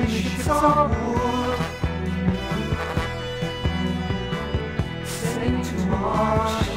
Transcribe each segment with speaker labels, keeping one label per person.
Speaker 1: wish some would. Sing to March.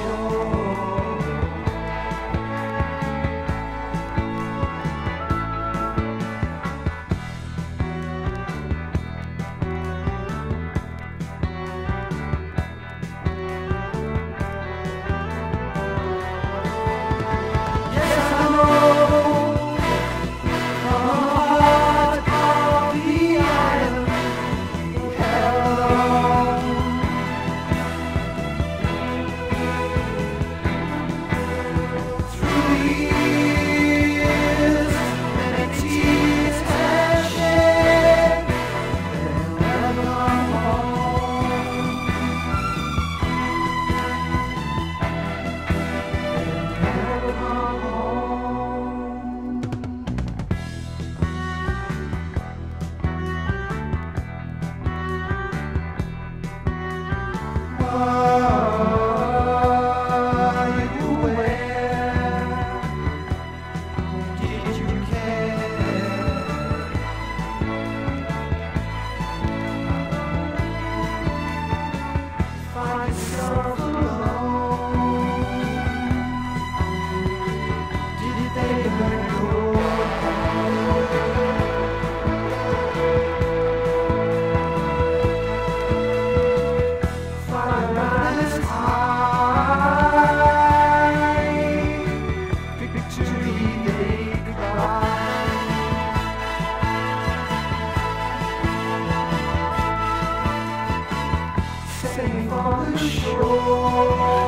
Speaker 1: on the shore.